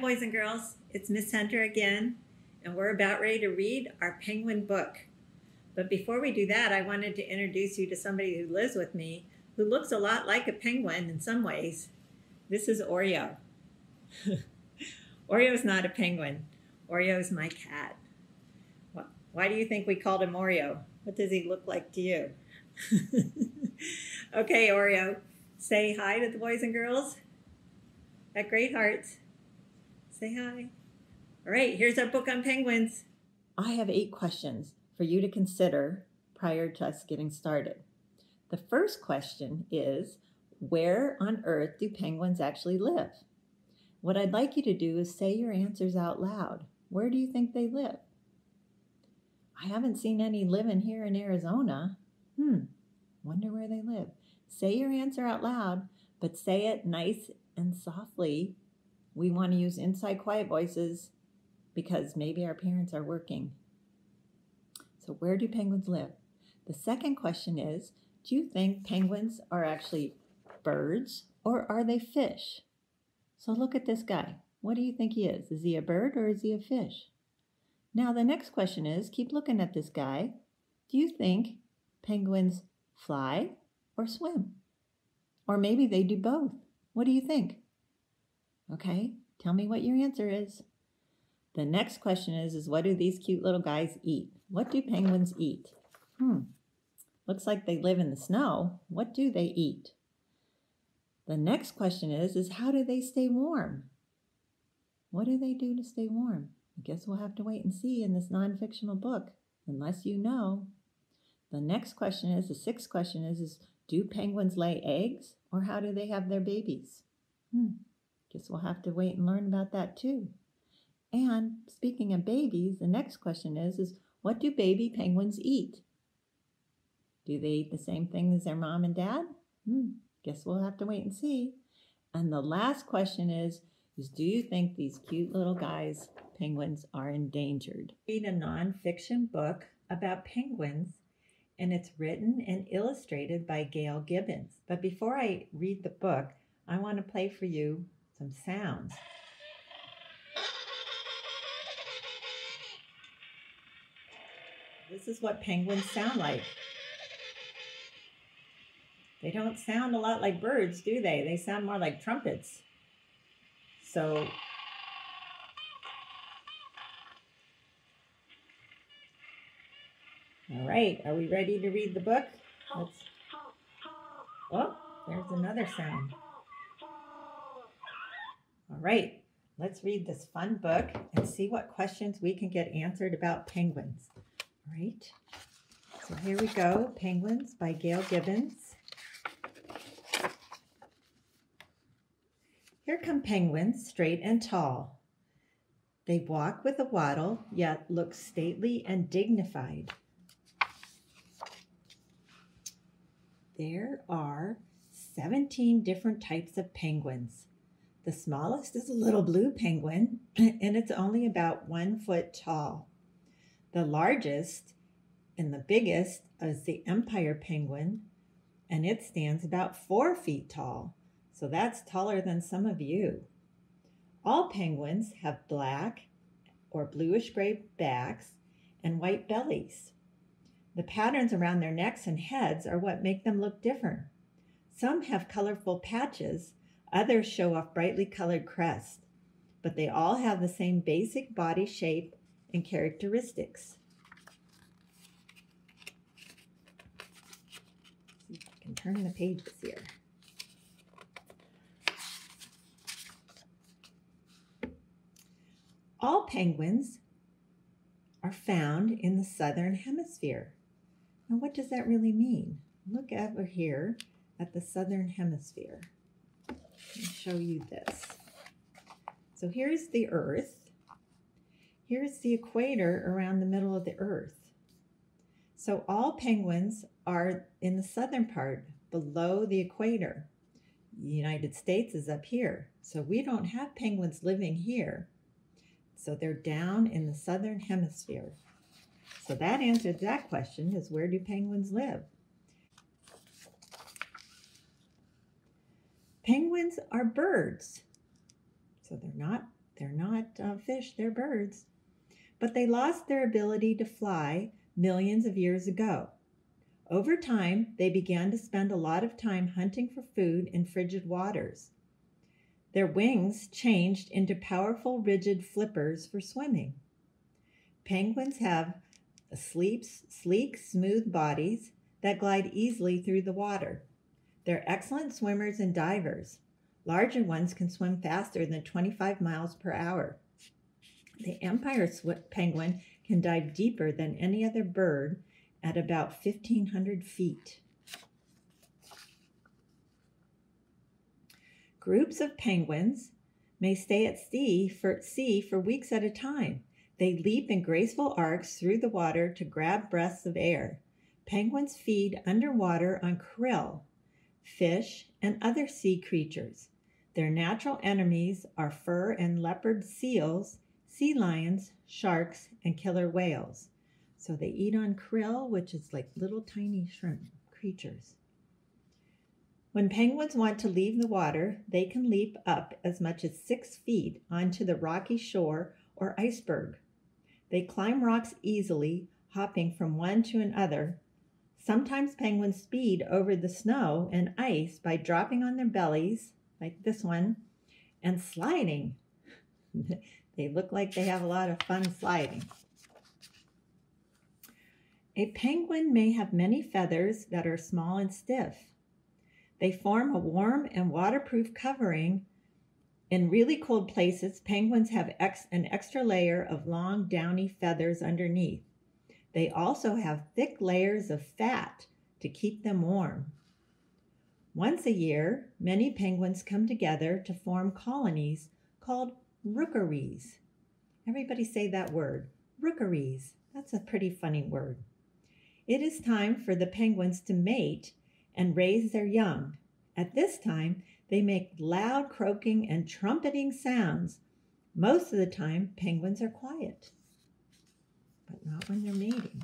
boys and girls. It's Miss Hunter again, and we're about ready to read our penguin book. But before we do that, I wanted to introduce you to somebody who lives with me who looks a lot like a penguin in some ways. This is Oreo. Oreo is not a penguin. Oreo is my cat. Why do you think we called him Oreo? What does he look like to you? okay, Oreo, say hi to the boys and girls at Great Hearts. Say hi. All right, here's our book on penguins. I have eight questions for you to consider prior to us getting started. The first question is Where on earth do penguins actually live? What I'd like you to do is say your answers out loud. Where do you think they live? I haven't seen any living here in Arizona. Hmm, wonder where they live. Say your answer out loud, but say it nice and softly. We want to use inside quiet voices because maybe our parents are working. So, where do penguins live? The second question is Do you think penguins are actually birds or are they fish? So, look at this guy. What do you think he is? Is he a bird or is he a fish? Now, the next question is keep looking at this guy. Do you think penguins fly or swim? Or maybe they do both. What do you think? Okay, tell me what your answer is. The next question is, is what do these cute little guys eat? What do penguins eat? Hmm, looks like they live in the snow. What do they eat? The next question is, is how do they stay warm? What do they do to stay warm? I guess we'll have to wait and see in this non-fictional book, unless you know. The next question is, the sixth question is, is do penguins lay eggs or how do they have their babies? Hmm. Guess we'll have to wait and learn about that too. And speaking of babies, the next question is, is what do baby penguins eat? Do they eat the same thing as their mom and dad? Hmm. Guess we'll have to wait and see. And the last question is, is do you think these cute little guys, penguins, are endangered? Read a nonfiction book about penguins, and it's written and illustrated by Gail Gibbons. But before I read the book, I want to play for you some sounds. This is what penguins sound like. They don't sound a lot like birds, do they? They sound more like trumpets. So All right, are we ready to read the book? Let's, oh, there's another sound. All right, let's read this fun book and see what questions we can get answered about penguins. All right, so here we go Penguins by Gail Gibbons. Here come penguins, straight and tall. They walk with a waddle, yet look stately and dignified. There are 17 different types of penguins. The smallest is a little blue penguin, and it's only about one foot tall. The largest and the biggest is the empire penguin, and it stands about four feet tall. So that's taller than some of you. All penguins have black or bluish gray backs and white bellies. The patterns around their necks and heads are what make them look different. Some have colorful patches, others show off brightly colored crests, but they all have the same basic body shape and characteristics. Can turn the pages here. All penguins are found in the southern hemisphere. Now, what does that really mean? Look over here at the southern hemisphere. Show you this. So here's the Earth. Here's the equator around the middle of the Earth. So all penguins are in the southern part, below the equator. The United States is up here. So we don't have penguins living here. So they're down in the southern hemisphere. So that answers that question is where do penguins live? Penguins are birds. So they're not They're not uh, fish, they're birds. But they lost their ability to fly millions of years ago. Over time, they began to spend a lot of time hunting for food in frigid waters. Their wings changed into powerful, rigid flippers for swimming. Penguins have sleek, sleek, smooth bodies that glide easily through the water. They're excellent swimmers and divers. Larger ones can swim faster than 25 miles per hour. The empire penguin can dive deeper than any other bird at about 1,500 feet. Groups of penguins may stay at sea for, sea for weeks at a time. They leap in graceful arcs through the water to grab breaths of air. Penguins feed underwater on krill, fish, and other sea creatures. Their natural enemies are fur and leopard seals, sea lions, sharks, and killer whales. So they eat on krill, which is like little tiny shrimp creatures. When penguins want to leave the water, they can leap up as much as six feet onto the rocky shore or iceberg. They climb rocks easily, hopping from one to another. Sometimes penguins speed over the snow and ice by dropping on their bellies, like this one, and sliding. they look like they have a lot of fun sliding. A penguin may have many feathers that are small and stiff. They form a warm and waterproof covering in really cold places, penguins have ex- an extra layer of long, downy feathers underneath. They also have thick layers of fat to keep them warm. Once a year, many penguins come together to form colonies called rookeries. Everybody say that word, rookeries. That's a pretty funny word. It is time for the penguins to mate and raise their young. At this time, they make loud croaking and trumpeting sounds. Most of the time, penguins are quiet, but not when they're mating.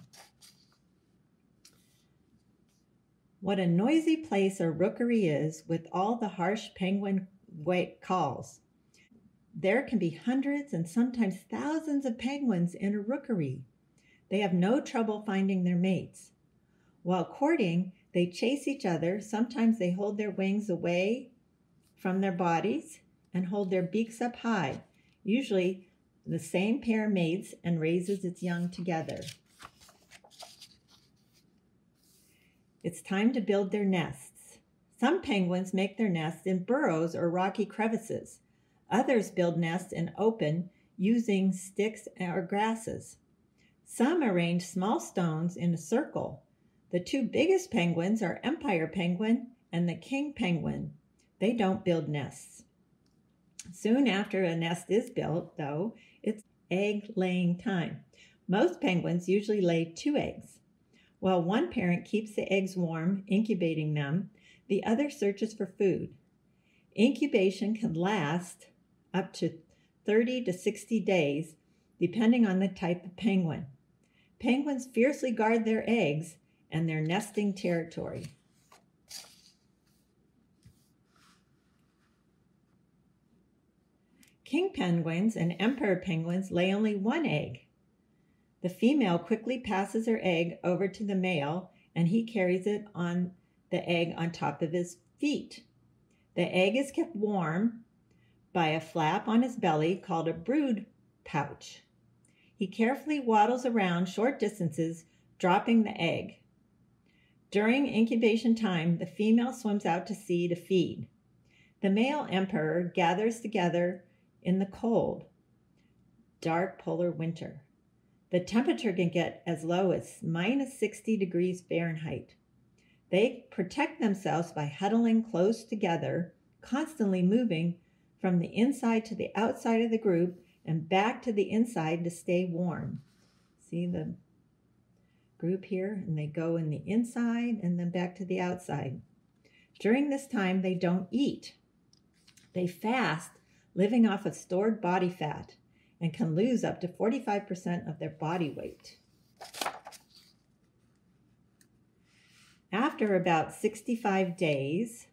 What a noisy place a rookery is with all the harsh penguin calls. There can be hundreds and sometimes thousands of penguins in a rookery. They have no trouble finding their mates. While courting, they chase each other. Sometimes they hold their wings away from their bodies and hold their beaks up high. Usually, the same pair mates and raises its young together. It's time to build their nests. Some penguins make their nests in burrows or rocky crevices. Others build nests in open using sticks or grasses. Some arrange small stones in a circle. The two biggest penguins are Empire Penguin and the King Penguin. They don't build nests. Soon after a nest is built, though, egg laying time. Most penguins usually lay two eggs. While one parent keeps the eggs warm, incubating them, the other searches for food. Incubation can last up to 30 to 60 days, depending on the type of penguin. Penguins fiercely guard their eggs and their nesting territory. King penguins and emperor penguins lay only one egg. The female quickly passes her egg over to the male and he carries it on the egg on top of his feet. The egg is kept warm by a flap on his belly called a brood pouch. He carefully waddles around short distances, dropping the egg. During incubation time, the female swims out to sea to feed. The male emperor gathers together in the cold, dark polar winter. The temperature can get as low as minus 60 degrees Fahrenheit. They protect themselves by huddling close together, constantly moving from the inside to the outside of the group and back to the inside to stay warm. See the group here? And they go in the inside and then back to the outside. During this time, they don't eat. They fast living off of stored body fat and can lose up to 45% of their body weight. After about 65 days,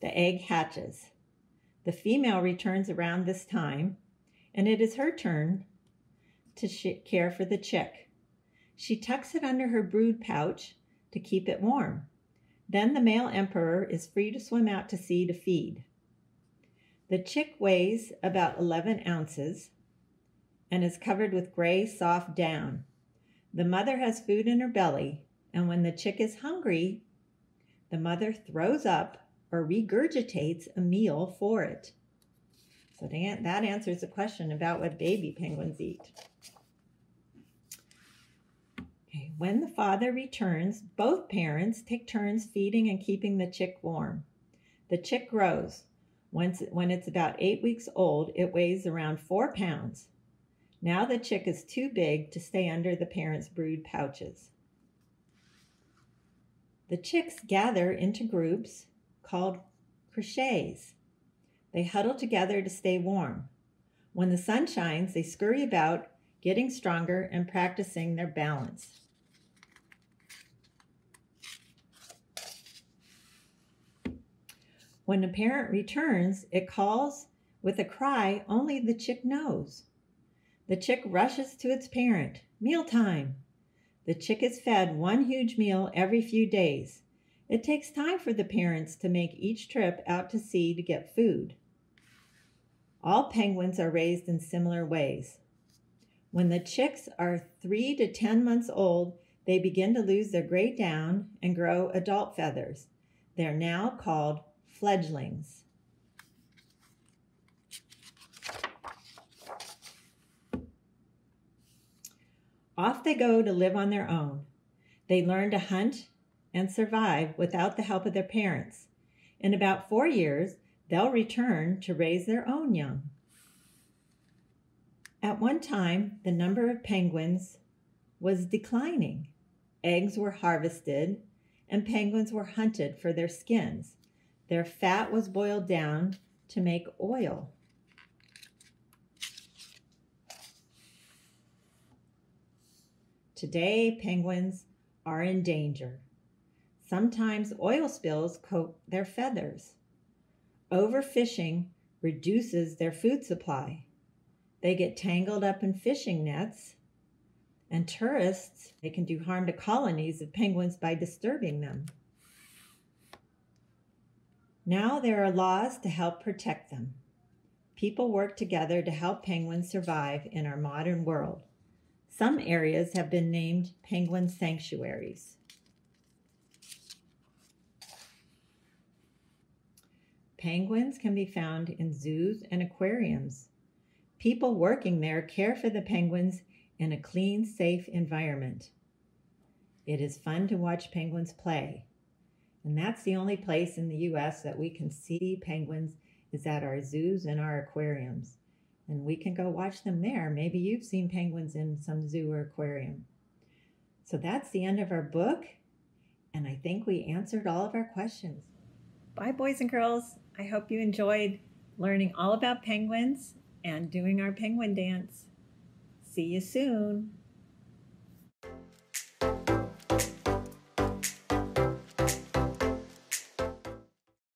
the egg hatches. The female returns around this time and it is her turn to care for the chick. She tucks it under her brood pouch to keep it warm. Then the male emperor is free to swim out to sea to feed. The chick weighs about 11 ounces and is covered with gray, soft down. The mother has food in her belly, and when the chick is hungry, the mother throws up or regurgitates a meal for it. So that answers the question about what baby penguins eat. Okay, when the father returns, both parents take turns feeding and keeping the chick warm. The chick grows. Once, when it's about eight weeks old, it weighs around four pounds. Now the chick is too big to stay under the parents' brood pouches. The chicks gather into groups called crochets. They huddle together to stay warm. When the sun shines, they scurry about, getting stronger and practicing their balance. When the parent returns, it calls with a cry only the chick knows. The chick rushes to its parent. Mealtime! The chick is fed one huge meal every few days. It takes time for the parents to make each trip out to sea to get food. All penguins are raised in similar ways. When the chicks are 3 to 10 months old, they begin to lose their gray down and grow adult feathers. They're now called fledglings. Off they go to live on their own. They learn to hunt and survive without the help of their parents. In about four years, they'll return to raise their own young. At one time, the number of penguins was declining. Eggs were harvested, and penguins were hunted for their skins. Their fat was boiled down to make oil. Today, penguins are in danger. Sometimes oil spills coat their feathers. Overfishing reduces their food supply. They get tangled up in fishing nets, and tourists they can do harm to colonies of penguins by disturbing them. Now there are laws to help protect them. People work together to help penguins survive in our modern world. Some areas have been named penguin sanctuaries. Penguins can be found in zoos and aquariums. People working there care for the penguins in a clean, safe environment. It is fun to watch penguins play. And that's the only place in the US that we can see penguins is at our zoos and our aquariums. And we can go watch them there. Maybe you've seen penguins in some zoo or aquarium. So that's the end of our book. And I think we answered all of our questions. Bye, boys and girls. I hope you enjoyed learning all about penguins and doing our penguin dance. See you soon.